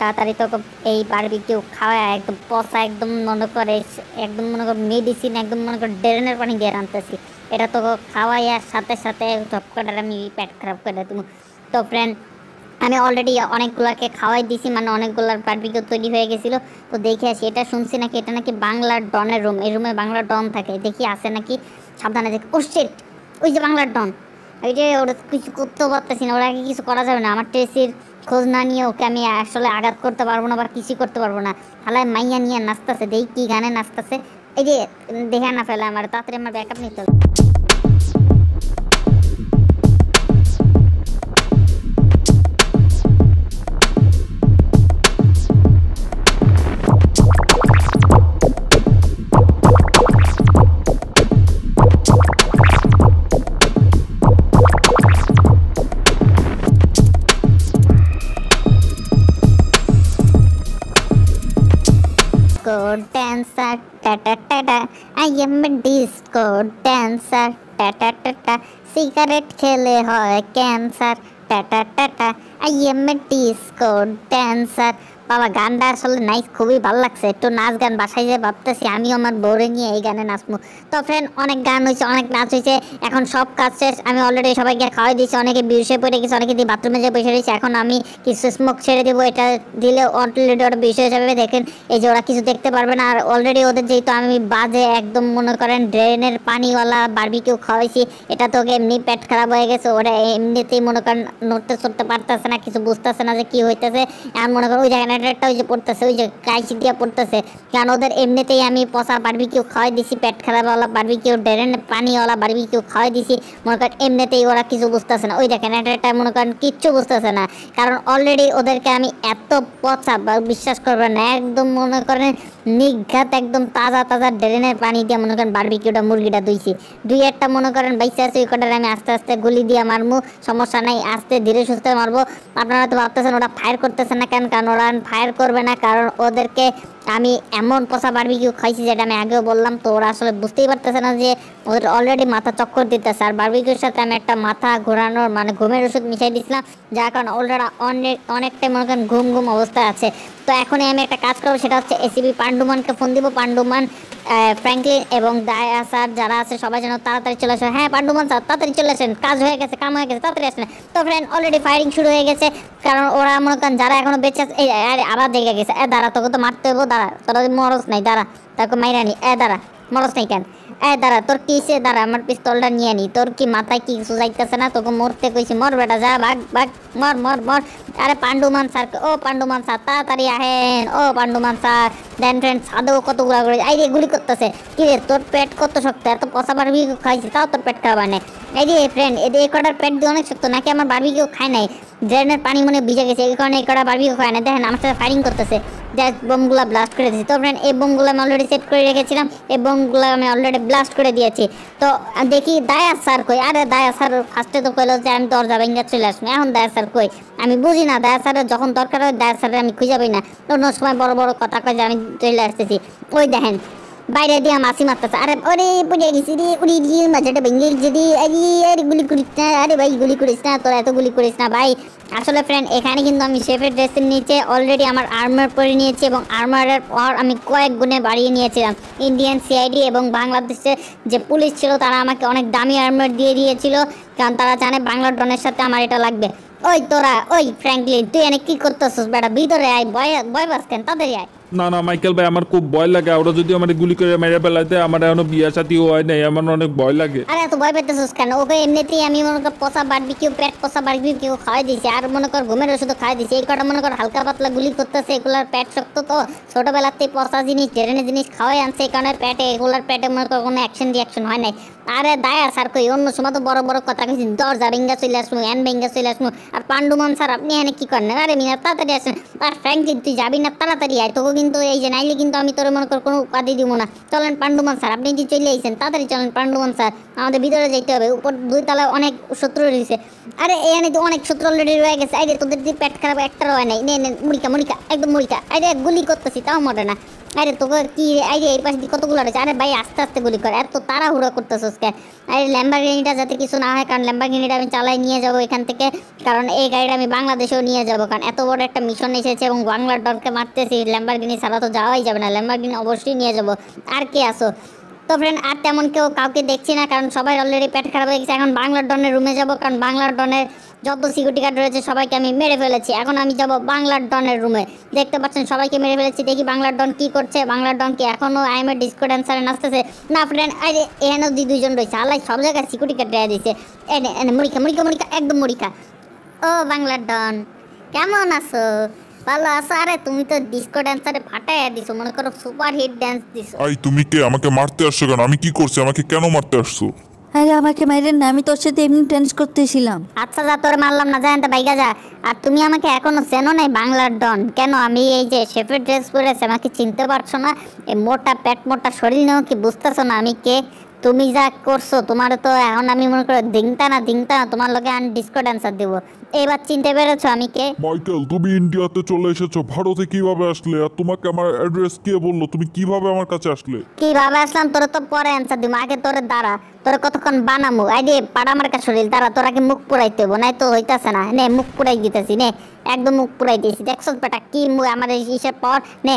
তাড়াতাড়ি তো এই বারবিকিউ খাওয়া একদম পচা, একদম মনে করে একদম মনে কর মেডিসিন একদম মনে কর ড্রেনের পানি দিয়ে আনতেছি এটা তো খাওয়াই আর সাথে সাথে সব কটার আমি পেট খারাপ করে তুমি তো ফ্রেন্ড আমি অলরেডি অনেকগুলোকে খাওয়াই দিছি মানে অনেকগুলোর বারবিকিউ তৈরি হয়ে গেছিল। তো দেখে আসি, এটা শুনছি নাকি এটা নাকি বাংলার ডনের রুম এই রুমে বাংলার ডন থাকে। দেখি আছে নাকি? সাবধানে দেখি। ও ওই যে বাংলার ডন। ওই যে ওরা কিছু করতেও পারতেছি না, ওরা আগে কিছু করা যাবে না। আমার ট্রেসির খোঁজ না নিয়ে ওকে আমি আসলে আঘাত করতে পারব না বা কিছু করতে পারব না। হালায় মাইয়া নিয়ে নাচতেছে, দেখি কি গানে নাচতেছে। এই যে দেখা না ফেলে আমার, তাড়াতাড়ি আমার ব্যাকআপ নিতে হবে। टा डांसर टा टा सिगरेट खेले है कैंसर टा टा आई एम डिस्को डांसर বাবা, গানটা আসলে নাইস খুবই ভালো লাগছে। একটু নাচ গান বাসায় যে ভাবতেছি আমি আমার বউরে নিয়ে এই গানে নাচবো। তো ফ্রেন্ড অনেক গান হয়েছে অনেক নাচ হয়েছে এখন সব কাজ শেষ। আমি অলরেডি সবাইকে খাওয়াই দিয়েছি, অনেকে বিরসে পড়ে গেছে, অনেকে দিয়ে বাথরুমে যে বসে রয়েছে। এখন আমি কিছু স্মোক ছেড়ে দেবো, এটা দিলে অলরেডি ওরা বিষয় হিসাবে দেখেন, এই যে ওরা কিছু দেখতে পারবে না, আর অলরেডি ওদের যেহেতু আমি বাজে একদম, মনে করেন ড্রেনের পানিওয়ালা বারবিকিউ খাওয়াইছি, এটা তো ওকে এমনি পেট খারাপ হয়ে গেছে, ওরা এমনিতেই মনে করেন, নড়তে চড়তে পারতেছে না, কিছু বুঝতেছে না যে কি হইতেছে। আর মনে করেন, ওই জেনারেটরটা ওই যে পড়তেছে, ওই যে কাইসি দিয়ে পড়তেছে। কারণ ওদের এমনিতেই আমি পচা বারবিকিউ খাওয়াই দিছি, পেট খারাপওয়ালা বারবিকিউ ড্রেন পানিওয়ালা বারবিকিউ খাওয়াই দিছি। মনে করেন এমনিতেই ওরা কিছু বুঝতেছে না। ওই দেখেন, এটা মনে করেন কিচ্ছু বুঝতেছে না। কারণ অলরেডি ওদেরকে আমি এত পচা বিশ্বাস করবেন না, একদম মনে করেন নিঘাত একদম তাজা তাজা ড্রেনের পানি দিয়ে মনে করেন বার্বিকিউটা মুরগিটা ধুইছি। দুই একটা মনে করেন বাইসে আছে, ওই কটার আমি আস্তে আস্তে গুলি দিয়ে মারমু, সমস্যা নাই, আস্তে ধীরে সুস্থে মারবো। আপনারা তো ভাবতেছেন ওরা ফায়ার করতেছে না কেন? কারণ ওরা ফায়ার করবে না, কারণ ওদেরকে আমি এমন পচা বারবিকিউ খাইছি যেটা আমি আগেও বললাম, তো ওরা আসলে বুঝতেই পারতেছে না যে ওদের অলরেডি মাথা চক্কর দিতেছে। আর বারবিকিউর সাথে আমি একটা মাথা ঘোরানোর মানে ঘুমের ওষুধ মিশাই দিয়েছিলাম, যার কারণে ওরা অনেক, অনেকটাই মনে করেন ঘুম ঘুম অবস্থায় আছে। তো এখনই আমি একটা কাজ করব, সেটা হচ্ছে এসিবি পান্ডুমানকে ফোন দিব। পান্ডুমান ফ্র্যাঙ্কলিন এবং দায়া স্যার যারা আছে, সবাই যেন তাড়াতাড়ি চলে আসে। হ্যাঁ পান্ডুমান স্যার তাড়াতাড়ি চলে আসেন। কাজ হয়ে গেছে, কাম হয়ে গেছে, তাড়াতাড়ি আসেন। তো ফ্রেন্ড অলরেডি ফায়ারিং শুরু হয়ে গেছে। কারণ ওরা মনে করেন, যারা এখনও বেঁচে আছে আবার দেখে গেছে। দাঁড়া, তোকে তো মারতে হব দাঁড়া, তোরা মরস নাই, দাঁড়া, তাকে মাইরানি এ দাঁড়া, মরস নাই কেন? এই দাঁড়া, তোর কি সে দাঁড়া, আমার পিস্তলটা নিয়ে নি। তোর কি মাথায় কি কিছু যাইতেছে না? তোকে মরতে কইছি, মর বেটা, যা, ভাগ ভাগ, মর মর মর। আরে পান্ডুমান স্যার ও পান্ডুমান স্যার তাড়াতাড়ি আহেন। ও পান্ডুমান স্যার দেন ফ্রেন্ড সাদেও কতগুলা করে এই গুলি করতেছে। কি রে, তোর পেট কত শক্ত? এত পচা বারবি খাইছি, তাও তোর পেট খাওয়া নেই এই রে ফ্রেন্ড এদের কটার পেট দিয়ে অনেক শক্ত? নাকি আমার বারবি কেউ খায় নাই? ড্রেনের পানি মনে ভিজে গেছে, এই কারণে এই কটা বারবি খায় না দেখেন, আমার সাথে ফায়ারিং করতেছে। যা বোমগুলা ব্লাস্ট করে দিয়েছি। তো ফ্রেন্ড এই বোমগুলো আমি অলরেডি সেট করে রেখেছিলাম। এই বোমগুলো আমি অলরেডি ব্লাস্ট করে দিয়েছি। তো দেখি দায়া স্যার কই? আরে দায়া স্যার ফার্স্টে তো কইলো যে আমি দরজা ভেঙে চলে আসব। এখন দায়া স্যার কই? আমি বুঝি না, দায়া স্যারের যখন দরকার হয়, দায়া স্যারের আমি খুঁজে পাই না। অন্য সময় বড় বড় কথা কয় যে আমি চলে আসতেছি। ওই দেখেন বাইরে দিয়ে মাসি মারতেছে। আরে, ওরে, বুঝে গেছি রে উড়ি দিয়ে মাঝেটা ভেঙে গেছে রে? আরে আরে, গুলি করিস না, আরে ভাই, গুলি করিস না, তোরা এত গুলি করিস না, ভাই। আসলে ফ্রেন্ড এখানে কিন্তু আমি শেফের ড্রেসের নিচে অলরেডি আমার আর্মার পরে নিয়েছি এবং আর্মারের পর আমি কয়েক গুণে বাড়িয়ে নিয়েছিলাম। ইন্ডিয়ান সিআইডি এবং বাংলাদেশের যে পুলিশ ছিল, তারা আমাকে অনেক দামি আর্মার দিয়ে দিয়েছিল। কারণ তারা জানে বাংলা ডনের সাথে আমার এটা লাগবে। ওই তোরা ওই ফ্র্যাঙ্কলিন তুই এনে কি করতেছিস বেটা? ভিতরে আয় ভয় ভয় পাচ্ছেন তাড়াতাড়ি আয়। না না মাইকেল ভাই আমার খুব ভয় লাগে। ওরা যদি আমার গুলি করে মেরে ফেলাতে আমার এখনও বিয়া সাথীও হয় নাই আমার অনেক ভয় লাগে। আরে এত ভয় পেতেছিস কেন? ওকে এমনিতেই আমি মনে কর পচা বাড়বি কেউ পেট পচা বাড়বি কেউ খাওয়াই দিয়েছি আর মনে কর ঘুমের ওষুধ খাওয়াই দিয়েছি এই কটা মনে কর হালকা পাতলা গুলি করতেছে এগুলার পেট শক্ত তো। ছোটবেলাতেই পচা জিনিস ট্রেনের জিনিস খাওয়াই আনছে এই কারণে পেটে এগুলার পেটে মনে কর কোনো অ্যাকশন রিয়াকশন হয় নাই। আরে দায়া স্যার কই, অন্য সময় তো বড় বড় কথা কইছি, দরজা ভেঙ্গা চলে আসব হ্যান ভেঙ্গা চলে আসব, আর পাণ্ডুমান স্যার, আপনি এখানে কি করেন? আরে মিনা তাড়াতাড়ি আসেন। আর ফ্র্যাঙ্কলিন তুই যাবি না, তাড়াতাড়ি আয়, তোকে কিন্তু এই যে নাইলে কিন্তু আমি তোর মনে কর কোনো উপাধি দিব না। চলেন পাণ্ডুমান স্যার, আপনি যে চলে আইছেন, তাড়াতাড়ি চলেন পাণ্ডুমান স্যার, আমাদের ভিতরে যাইতে হবে, উপর দুই তলায় অনেক শত্রু রয়েছে। আরে এখানে তো অনেক শত্রু অলরেডি রয়ে গেছে আরে তোদের যে পেট খারাপ একটা রয়ে নাই। নে মুড়িকা মুড়িকা, একদম মুড়িকা। আরে গুলি করতেছি, তাও মরে না। আরে তোকে কি আরে এই পাশে কতগুলো রয়েছে? আরে ভাই, আস্তে আস্তে গুলি কর। এত তাড়াহুড়ো করতেছিস কে? আরে ল্যাম্বারগিনিটা যাতে কিছু না হয়, কারণ ল্যাম্বারগিনিটা আমি চালাই নিয়ে যাব এখান থেকে, কারণ এই গাড়িটা আমি বাংলাদেশেও নিয়ে যাব, কারণ এত বড় একটা মিশন এসেছে এবং বাংলার ডরকে মারতেছি ল্যাম্বারগিনি ছাড়া তো যাওয়াই যাবে না ল্যাম্বারগিনি অবশ্যই নিয়ে যাব। আর কে আসো তো ফ্রেন্ড আর তেমন কেউ কাউকে দেখছি না, কারণ সবাই অলরেডি পেট খারাপ হয়ে গেছে, এখন বাংলার ডনের রুমে যাব, কারণ বাংলার ডনের যত সিকিউরিটি গার্ড রয়েছে, সবাইকে আমি মেরে ফেলেছি। এখন আমি যাব বাংলার ডনের রুমে দেখতে পাচ্ছেন, সবাইকে মেরে ফেলেছি। দেখি বাংলার ডন কি করছে। বাংলার ডন কি এখনও আইএমের ডিসকো ড্যান্সারে নাচতেছে? না ফ্রেন্ড আরে, এখানেও দুই, দুইজন রয়েছে। আল্লাহ, সব জায়গায় সিকিউরিটি গার্ড দেওয়া দিয়েছে। এনে এনে মুড়িকা মুড়িকা মুড়িকা একদম মুড়িকা ও বাংলার ডন, কেমন আছো? ভালো আছো? আরে, তুমি তো ডিসকো ড্যান্সারে ফাটাইয়া দিছো। মনে করো সুপার হিট ড্যান্স দিছো। আই, তুমি কে? আমাকে মারতে আসছো কেন? আমি কি করছি? আমাকে কেন মারতে আসছো? আরে, আমাকে মাইরেন না, আমি তোর সাথে এমনি টেন্স করতেছিলাম। আচ্ছা যা, তোর মারলাম না জানেন তো বাইকা যা। আর তুমি আমাকে এখনও চেনো নাই বাংলার ডন। কেন, আমি এই যে শেফের ড্রেস পরেছি, আমাকে চিনতে পারছ না? এই মোটা, পেট মোটা, শরীর নিয়েও কি বুঝতেছো না আমি কে? তুমি যা করছ তোমার তো এখন আমি মনে করো দিংতা না দিংতা না তোমার লোকে আমি ডিসকো ড্যান্সার দিব। এবার চিনতে পেরেছ আমি কে? মাইকেল তুমি ইন্ডিয়াতে চলে এসেছ ভারতে কীভাবে আসলে? আর তোমাকে আমার অ্যাড্রেস কে বলল? তুমি কীভাবে আমার কাছে আসলে? কীভাবে আসলাম? তোর তো পরে অ্যান্সার দিব। আগে তোরে দাঁড়া তোর কতক্ষণ বানামু? আই রে পাড়া মার্কা শরীর দাঁড়া তোর আগে মুখ পুরাইতে হইব নাই তো হইতাছে না। নে মুখ পুরাই দিতেছি নে একদম মুখ পুরাই দিয়েছি। দেখছ বেটা কি মুখ আমার হিসেব পর? নে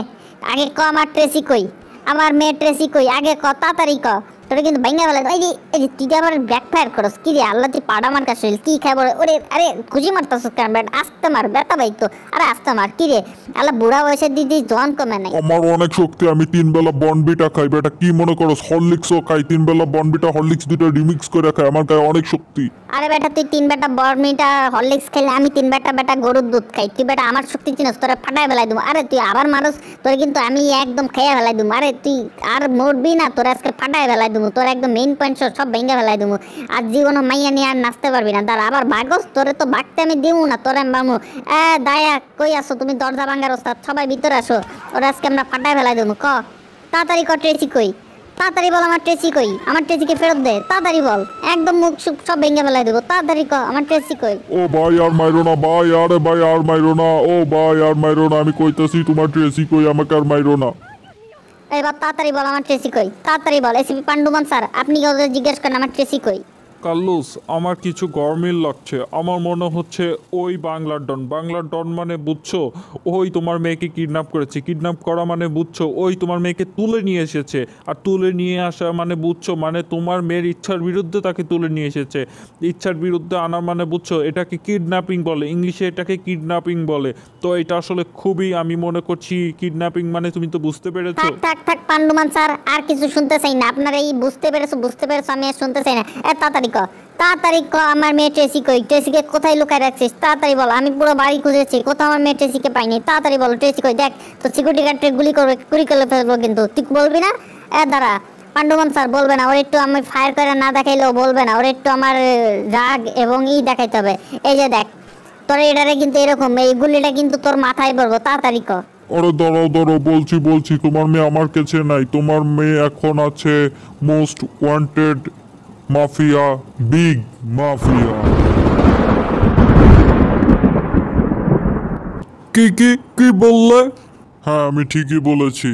আগে ক আমার ট্রেসি কই? আমার মেয়ে ট্রেসি কই? আগে ক তাড়াতাড়ি ক। তোরা কিন্তু ভাঙ্গা ফেলে এই যে এই যে তুই আমার ব্যাক ফায়ার করস কি রে আল্লাহ তুই পাড়া মার কাছে কি খাই বলে ওরে আরে খুশি মারতাস কেন ব্যাট আস্তে মার বেটা ভাই তো আরে আস্তে মার কি রে আল্লাহ বুড়া বয়সের দিদি জন কমে নাই। আমার অনেক শক্তি আমি তিন বেলা বনবিটা খাই বেটা কি মনে করো হরলিক্সও খাই তিন বেলা বনবিটা হরলিক্স দুটো রিমিক্স করে খাই আমার গায়ে অনেক শক্তি। আরে বেটা তুই তিন বেটা বর্মিটা হরলিক্স খেলে আমি তিন বেটা বেটা গরুর দুধ খাই তুই বেটা আমার শক্তি চিনস তোরা ফাটায় ফেলাই দেবো আরে তুই আবার মানুষ তোর কিন্তু আমি একদম খেয়ে ফেলাই দেবো আরে তুই আর মরবি না তোর আজকে ফাটায় ফেলাই দেবো। তোর একদম মেইন পয়েন্ট সব ভেঙে ফেলাই দেবো। আর জীবনে মাইয়া নিয়ে আর নাচতে পারবি না। দাঁড়া, আবার ভাগস, তোরে তো ভাগতে আমি দিব না, তোরে আমি বামু। দায়া কই আসো তুমি? দরজা ভাঙ্গার ওস্তাদ সবাই ভিতরে আসো। ওরা আজকে আমরা ফাটায় ফেলাই দেবো, ক? তাড়াতাড়ি ক ট্রেসি কই? তাড়াতাড়ি বল আমার ট্রেসি কই? আমার ট্রেসিকে ফেরত দে, তাড়াতাড়ি বল। একদম মুখ সুখ সব ভেঙে ফেলাই দেবো। তাড়াতাড়ি ক, আমার ট্রেসি কই? ও ভাই, আর মাইরো না, ভাই, আরে ভাই, আর মাইরো না, ও ভাই, আর মাইরো না, আমি কইতাছি তোমার ড্রেসই কই, আমাকে আর মাইরো না। এবার তাড়াতাড়ি বল, আমার ট্রেসি কই? তাড়াতাড়ি বল, এসিপি পান্ডুমান স্যার, আপনি জিজ্ঞেস করেন, আমার ট্রেসি কই? কাল্লুস আমার কিছু গরমিল লাগছে। আমার মনে হচ্ছে ওই বাংলার ডন। বাংলার ডন মানে বুঝছ, ওই তোমার মেয়েকে কিডন্যাপ করেছে। কিডন্যাপ করা মানে বুঝছ, ওই তোমার মেয়েকে তুলে নিয়ে এসেছে। আর তুলে নিয়ে আসা মানে বুঝছ মানে তোমার মেয়ের ইচ্ছার বিরুদ্ধে তাকে তুলে নিয়ে এসেছে। ইচ্ছার বিরুদ্ধে আনার মানে বুঝছ, এটাকে কিডন্যাপিং বলে। ইংলিশে এটাকে কিডন্যাপিং বলে। তো এটা আসলে খুবই আমি মনে করছি কিডন্যাপিং মানে তুমি তো বুঝতে পেরেছ। থাক থাক পান্ডুমান স্যার, আর কিছু শুনতে চাই না। আপনারা এই বুঝতে পেরেছ বুঝতে পেরেছ, আমি শুনতে চাই না। এ, তাড়াতাড়ি ক, তাড়াতাড়ি ক, আমার মেয়ে ট্রেসি কই? ট্রেসিকে কোথায় লুকায় রাখছিস? তাড়াতাড়ি বল, আমি পুরো বাড়ি খুঁজেছি, কোথাও আমার মেয়ে ট্রেসিকে পাইনি। তাড়াতাড়ি বল, ট্রেসি কই? দেখ তো সিকিউরিটি গার্ডকে গুলি করবে, গুলি করে ফেলব কিন্তু। তুই বলবি না? এ, দাঁড়া পান্ডুমান স্যার বলবে না, ওর একটু আমি ফায়ার করে না দেখাইলেও বলবে না, ওর একটু আমার রাগ এবং ই দেখাইতে হবে। এই যে দেখ, তোর এটারে কিন্তু এরকম, এই গুলিটা কিন্তু তোর মাথায় পড়ব, তাড়াতাড়ি ক। আরে দাঁড়াও দাঁড়াও, বলছি বলছি, তোমার মেয়ে আমার কাছে নাই, তোমার মেয়ে এখন আছে most wanted mafia big mafia. কি কি কি বললে? হ্যাঁ আমি ঠিকই বলেছি।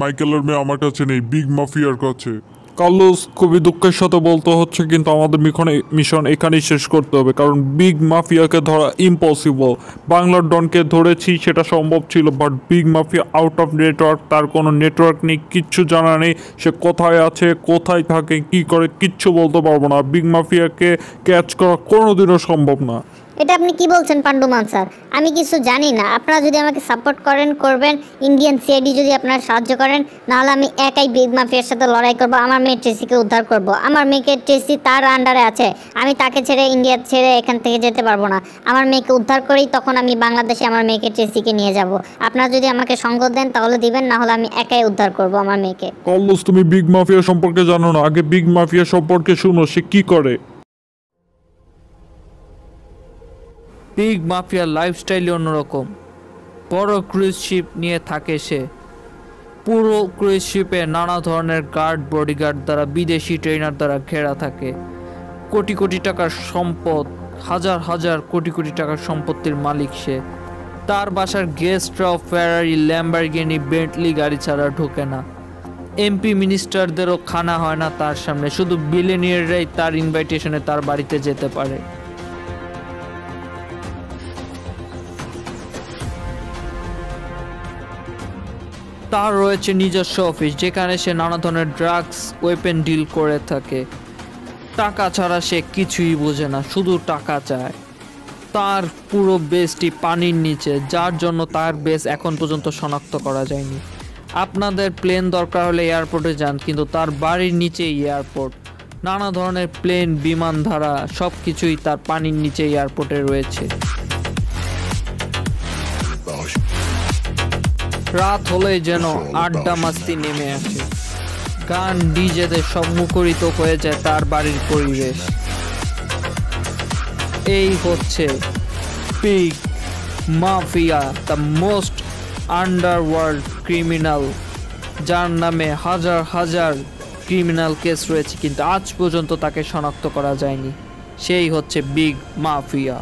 মাইকেলের মেয়ে আমার কাছে নেই বিগ মাফিয়ার কাছে। কার্লোস খুবই দুঃখের সাথে বলতে হচ্ছে, কিন্তু আমাদের মিশনে মিশন এখানেই শেষ করতে হবে, কারণ বিগ মাফিয়াকে ধরা ইম্পসিবল বাংলার ডনকে ধরেছি, সেটা সম্ভব ছিল but big mafia out of network তার কোনো নেটওয়ার্ক নেই, কিচ্ছু জানা নেই, সে কোথায় আছে, কোথায় থাকে, কি করে, কিচ্ছু বলতে পারব না। বিগ মাফিয়াকে ক্যাচ করা কোনোদিনও সম্ভব না। এটা আপনি কি বলছেন পান্ডুমান স্যার? আমি কিছু জানি না। আপনারা যদি আমাকে সাপোর্ট করেন, করবেন ইন্ডিয়ান সিআইডি যদি আপনারা সাহায্য করেন, নাহলে আমি একাই বিগ মাফিয়ার সাথে লড়াই করব, আমার মেয়ে ট্রেসিকে উদ্ধার করব। আমার মেয়েকে ট্রেসি তার আন্ডারে আছে। আমি তাকে ছেড়ে ইন্ডিয়া ছেড়ে এখান থেকে যেতে পারব না। আমার মেয়েকে উদ্ধার করেই তখন আমি বাংলাদেশে আমার মেয়েকে ট্রেসিকে নিয়ে যাব। আপনারা যদি আমাকে সঙ্গ দেন, তাহলে দিবেন না হলে আমি একাই উদ্ধার করব আমার মেয়েকে। তুমি বিগ মাফিয়া সম্পর্কে জানো না। আগে বিগ মাফিয়া সম্পর্কে শুনো, সে কি করে? বিগ মাফিয়ার লাইফস্টাইলই অন্যরকম। বড় ক্রুজ শিপ নিয়ে থাকে সে। পুরো ক্রুজ শিপে নানা ধরনের গার্ড বডিগার্ড দ্বারা বিদেশি ট্রেনার দ্বারা ঘেরা থাকে। কোটি কোটি টাকার সম্পদ, হাজার হাজার কোটি কোটি টাকার সম্পত্তির মালিক সে। তার বাসার গেস্টরাও ফেরারি ল্যাম্বারগিনি বেন্টলি গাড়ি ছাড়া ঢোকে না। এমপি মিনিস্টারদেরও খানা হয় না তার সামনে। শুধু বিলেনিয়াররাই তার ইনভাইটেশনে তার বাড়িতে যেতে পারে। তার রয়েছে নিজস্ব অফিস, যেখানে সে নানা ধরনের ড্রাগস ওয়েপেন ডিল করে থাকে। টাকা ছাড়া সে কিছুই বোঝে না, শুধু টাকা চায়। তার পুরো বেসটি পানির নিচে, যার জন্য তার বেস এখন পর্যন্ত শনাক্ত করা যায়নি। আপনাদের প্লেন দরকার হলে এয়ারপোর্টে যান, কিন্তু তার বাড়ির নিচেই এয়ারপোর্ট। নানা ধরনের প্লেন, বিমান ধারা সব কিছুই তার পানির নিচে এয়ারপোর্টে রয়েছে। রাত হলেই যেন আড্ডা মাস্তি নেমে আসে। গান ডিজেতে সব মুখরিত হয়ে যায় তার বাড়ির পরিবেশ। এই হচ্ছে big mafia the most underworld criminal যার নামে হাজার হাজার ক্রিমিনাল কেস রয়েছে কিন্তু আজ পর্যন্ত তাকে শনাক্ত করা যায়নি। সেই হচ্ছে বিগ মাফিয়া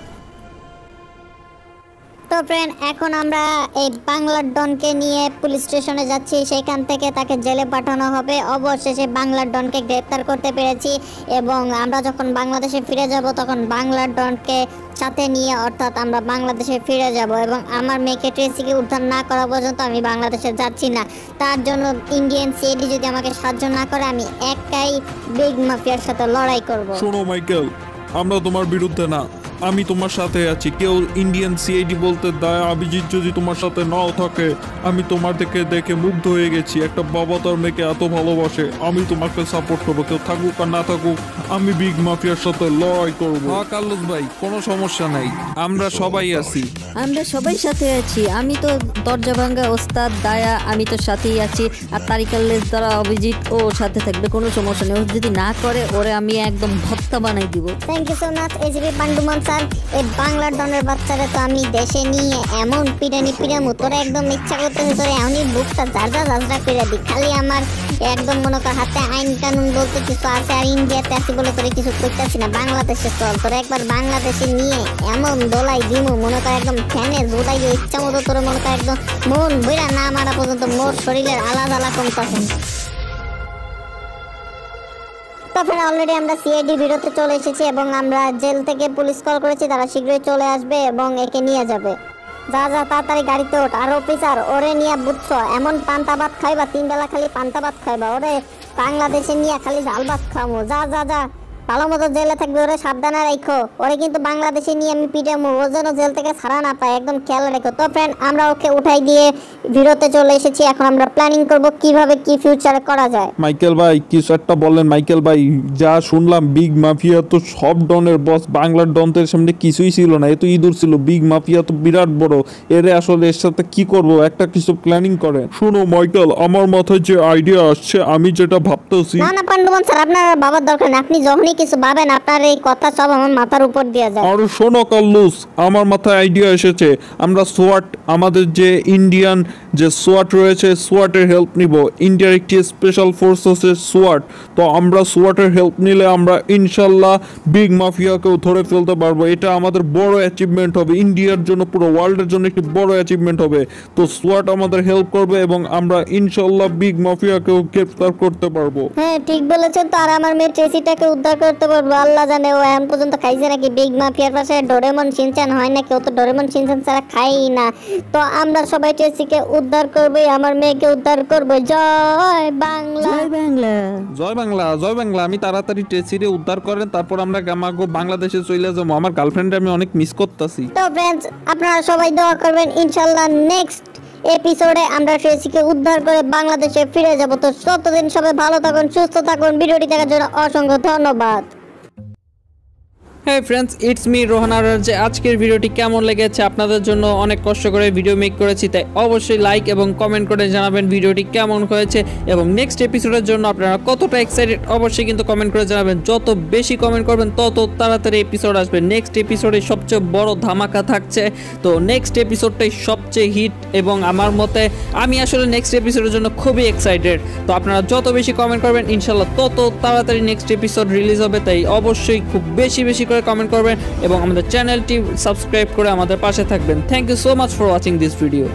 তো ফ্রেন্ড এখন আমরা এই বাংলার ডনকে নিয়ে পুলিশ স্টেশনে যাচ্ছি। সেখান থেকে তাকে জেলে পাঠানো হবে। অবশেষে বাংলার ডনকে গ্রেপ্তার করতে পেরেছি এবং আমরা যখন বাংলাদেশে ফিরে যাব, তখন বাংলার ডনকে সাথে নিয়ে অর্থাৎ আমরা বাংলাদেশে ফিরে যাব এবং আমার মেয়েকে ট্রেসিকে উদ্ধার না করা পর্যন্ত আমি বাংলাদেশে যাচ্ছি না। তার জন্য ইন্ডিয়ান সিএডি যদি আমাকে সাহায্য না করে, আমি একাই বিগ মাফিয়ার সাথে লড়াই করব। শোনো মাইকেল, আমরা তোমার বিরুদ্ধে না। আমি তোমার সাথে আছি। কেউ ইন্ডিয়ান সিআইডি বলতে দায়া অভিজিৎ যদি তোমার সাথে নাও থাকে আমি তোমার দেখে দেখে মুগ্ধ হয়ে গেছি। একটা বাবা তার মেয়েকে এত ভালোবাসে আমি তোমাকে সাপোর্ট করব। কেউ থাকুক আর না থাকুক আমি বিগ মাফিয়ার সাথে লড়াই করব। হ্যাঁ কার্লোস ভাই কোনো সমস্যা নাই। আমরা সবাই আছি। আমরা সবাই সাথে আছি। আমি তো দরজা ভাঙ্গা ওস্তাদ দায়া আমি তো সাথেই আছি। আর তারিকাল্লেস দ্বারা অভিজিৎ ও সাথে থাকবে কোনো সমস্যা নেই। ও যদি না করে ওরে আমি একদম ভত্তা বানাই দিব। Thank you so much ACP Panduman sir এই বাংলার ডনের বাচ্চারা তো আমি দেশে নিয়ে এমন পিটানি পিটামু তোরা একদম ইচ্ছা করতেছে তোরা এমনই বুকটা জাজা জাজরা করে দি খালি আমার একদম মনে কর হাতে আইন কানুন বলতে কিছু আছে আর ইন্ডিয়াতে আছি বলে তোরা কিছু করতেছি না। বাংলাদেশে চল, তোরা একবার বাংলাদেশে নিয়ে এমন দোলাই দিমু, মনে কর একদম ফ্যানে জোলাই ইচ্ছা মতো তোরা মনে কর একদম মন বইরা না মারা পর্যন্ত মোর শরীরের আলাদা আলাদা কমতাছে তো অলরেডি আমরা সিআইডি ভিডিওতে চলে এসেছি এবং আমরা জেল থেকে পুলিশ কল করেছি, তারা শীঘ্রই চলে আসবে এবং একে নিয়ে যাবে। যা যা, তাড়াতাড়ি গাড়িতে ওঠ আর অফিসার ওরে নিয়ে বুঝছ এমন পান্তা ভাত খাইবা তিন বেলা খালি পান্তা ভাত খাইবা, ওরে বাংলাদেশে নিয়ে খালি ঝাল ভাত খামো। যা যা যা। ভালো মতো জেলে থাকবে ওরে সাবধানে রাখো ওরে কিন্তু বাংলাদেশে নিয়ে আমি পিটামো ও যেন জেল থেকে ছাড়া না পায় একদম খেয়াল রেখো। তো ফ্রেন্ড আমরা ওকে উঠাই দিয়ে ভিডিওতে চলে এসেছি এখন আমরা প্ল্যানিং করব কীভাবে কি ফিউচারে করা যায়। মাইকেল ভাই কিছু একটা বললেন মাইকেল ভাই যা শুনলাম বিগ মাফিয়া তো সব ডনের বস বাংলার ডনদের সামনে কিছুই ছিল না। এ তো ইঁদুর ছিল বিগ মাফিয়া তো বিরাট বড়। এর আসলে এর সাথে কি করব? একটা কিছু প্ল্যানিং করে শুনো মাইকেল আমার মাথায় যে আইডিয়া আসছে আমি যেটা ভাবতেছি না না পান্ডুমান স্যার আপনার বাবার দরকার নেই। আপনি যখনই কিছু ভাবেন আপনার এই কথা সব আমার মাথার উপর দিয়ে যায়। আর শোনো কাল্লুস আমার মাথায় আইডিয়া এসেছে। আমরা সোয়াট আমাদের যে ইন্ডিয়ান যে সোয়াট রয়েছে সোয়াটের হেল্প নিব। ইন্ডিয়ার একটি স্পেশাল ফোর্স আছে সোয়াট তো আমরা সোয়াটের হেল্প নিলে আমরা ইনশাল্লাহ বিগ মাফিয়াকেও ধরে ফেলতে পারব। এটা আমাদের বড় অ্যাচিভমেন্ট হবে। ইন্ডিয়ার জন্য পুরো ওয়ার্ল্ডের জন্য একটি বড় অ্যাচিভমেন্ট হবে। তো সোয়াট আমাদের হেল্প করবে এবং আমরা ইনশাল্লাহ বিগ মাফিয়াকেও গ্রেফতার করতে পারব। হ্যাঁ ঠিক বলেছেন তো। আর আমার মেয়ে ট্রেসিটাকে উদ্ধার করতে পারব আল্লাহ জানে ও এখন পর্যন্ত খাইছে নাকি? বিগ মাফিয়ার পাশে ডোরেমন সিনচান হয় না কেউ তো ডোরেমন সিনচান ছাড়া খাই না। তো আমরা সবাই ট্রেসিকে উদ্ধার করব আমার মেয়েকে উদ্ধার করব। জয় বাংলা। জয় বাংলা। জয় বাংলা জয় বাংলা। আমি তাড়াতাড়ি টেসিরে উদ্ধার করেন তারপর আমরা আমাকে বাংলাদেশে চলে যাব। আমার গার্লফ্রেন্ড আমি অনেক মিস করতেছি। তো ফ্রেন্ডস আপনারা সবাই দোয়া করবেন ইনশাল্লাহ নেক্সট এপিসোডে আমরা ট্রেসিকে উদ্ধার করে বাংলাদেশে ফিরে যাব। তো ততদিন সবাই ভালো থাকুন, সুস্থ থাকুন। ভিডিওটি দেখার জন্য অসংখ্য ধন্যবাদ। হ্যাঁ ফ্রেন্ডস ইটস মি রোহানার যে আজকের ভিডিওটি কেমন লেগেছে আপনাদের জন্য অনেক কষ্ট করে ভিডিও মেক করেছি, তাই অবশ্যই লাইক এবং কমেন্ট করে জানাবেন ভিডিওটি কেমন হয়েছে এবং নেক্সট এপিসোডের জন্য আপনারা কতটা এক্সাইটেড অবশ্যই কিন্তু কমেন্ট করে জানাবেন। যত বেশি কমেন্ট করবেন, তত তাড়াতাড়ি এপিসোড আসবে। নেক্সট এপিসোডে সবচেয়ে বড় ধামাকা থাকছে। তো নেক্সট এপিসোডটাই সবচেয়ে হিট এবং আমার মতে আমি আসলে নেক্সট এপিসোডের জন্য খুবই এক্সাইটেড তো আপনারা যত বেশি কমেন্ট করবেন, ইনশাল্লাহ তত তাড়াতাড়ি নেক্সট এপিসোড রিলিজ হবে, তাই অবশ্যই খুব বেশি বেশি করে কমেন্ট করবেন এবং আমাদের চ্যানেলটি সাবস্ক্রাইব করে আমাদের পাশে থাকবেন। Thank you so much for watching this video